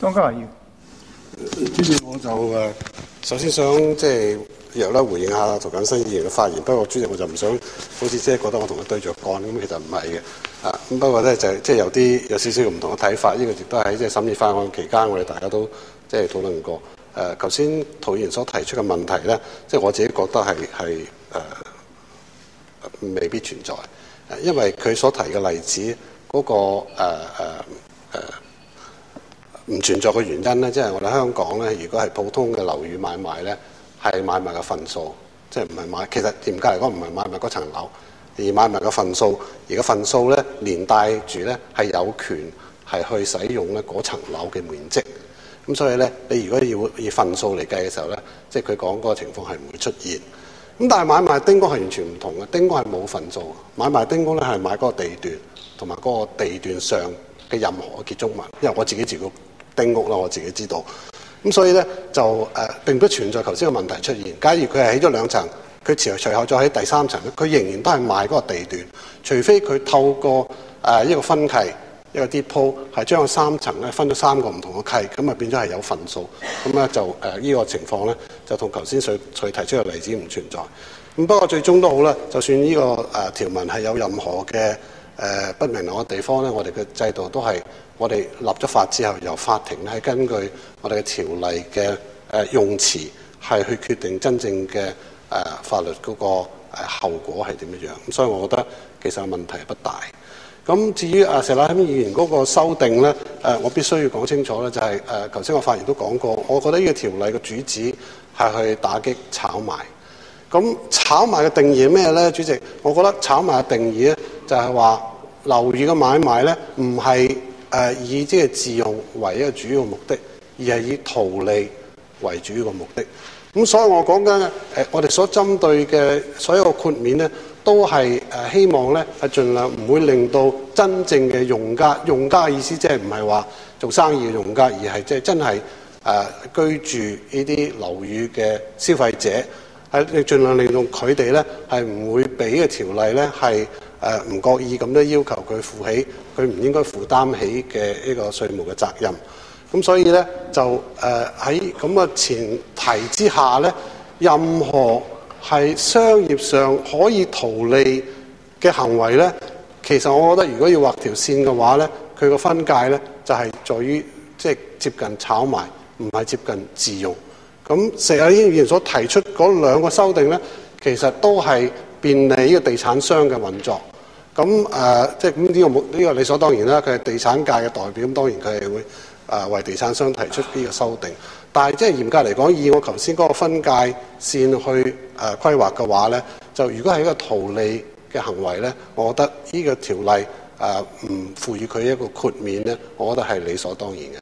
當家要主席，我就誒首先想即係由啦回應下涂謹申議員嘅發言。不過主席我就唔想好似即係覺得我同佢對着幹咁，其實唔係嘅。啊咁不過咧就即係有啲有少少唔同嘅睇法。呢、個亦都喺即係審議法案期間，我哋大家都即係討論過。誒頭先陶議員所提出嘅問題咧，即係我自己覺得係係誒未必存在。誒因為佢所提嘅例子嗰、個誒誒誒唔存在嘅原因咧，即係我哋香港咧，如果係普通嘅樓宇買賣咧，係買賣嘅份數，即係唔係買。其實嚴格嚟講，唔係買賣嗰層樓，而買賣嘅份數。而個份數咧，連帶住咧係有權係去使用咧嗰層樓嘅面積。咁所以咧，你如果要以份數嚟計嘅時候咧，即係佢講嗰個情況係唔會出現。咁但係買賣丁公係完全唔同嘅，丁公係冇份數，買賣丁公咧係買嗰個地段同埋嗰個地段上嘅任何嘅建築物。因為我自己住過丁屋啦，我自己知道。咁所以咧就誒、呃、並不存在頭先嘅問題出現。假如佢係起咗兩層，佢隨隨後再喺第三層，佢仍然都係賣嗰個地段，除非佢透過誒、呃、一個分契。一個啲鋪係將個三層咧分咗三個唔同嘅契，咁啊變咗係有份數，咁咧就誒呢、呃呢個情況咧就同頭先所所提出嘅例子唔存在。咁不過最終都好啦，就算呢、個誒、條文係有任何嘅誒、不明朗嘅地方咧，我哋嘅制度都係我哋立咗法之後，由法庭咧根據我哋嘅條例嘅誒、用詞係去決定真正嘅誒、法律嗰、嗰個誒、後果係點樣樣。咁所以我覺得其實問題不大。咁至於啊石禮謙議員嗰個修訂咧，誒我必須要講清楚咧，就係誒頭先我發言都講過，我覺得呢個條例嘅主旨係去打擊炒賣。咁炒賣嘅定義咩咧？主席，我覺得炒賣嘅定義咧，就係話樓宇嘅買賣咧，唔係誒以即係自用為一個主要目的，而係以圖利為主要嘅目的。咁所以我講緊誒，我哋所針對嘅所有豁免咧。都係誒希望咧，係盡量唔會令到真正嘅用家，用家嘅意思即係唔係話做生意嘅用家，而係即係真係誒、居住呢啲樓宇嘅消費者，係你盡量令到佢哋咧係唔會俾嘅條例咧係誒唔覺意咁多要求佢負起佢唔應該負擔起嘅呢個稅務嘅責任。咁所以咧就誒喺咁嘅前提之下咧，任何係商業上可以圖利嘅行為咧，其實我覺得如果要畫條線嘅話咧，佢個分界咧就係在於即係接近炒賣，唔係接近自用。咁石禮謙議員所提出嗰兩個修訂咧，其實都係便利呢個地產商嘅運作。咁誒，即係咁呢個冇呢個理所當然啦。佢係地產界嘅代表，咁當然佢係會誒為地產商提出呢個修訂。但係即係嚴格嚟講，以我頭先嗰個分界線去誒、呃、規劃嘅話咧，就如果係一個圖利嘅行為咧，我覺得呢個條例誒唔賦予佢一個豁免咧，我覺得係理所當然嘅。